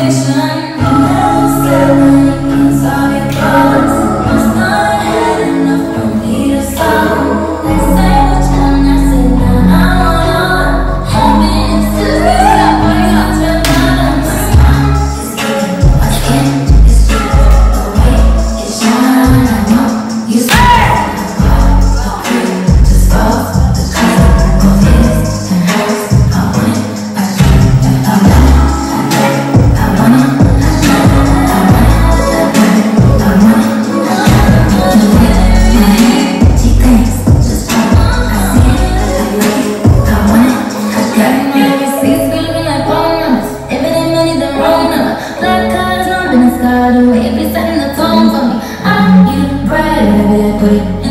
내 손. if you send the tone for me, are you ready?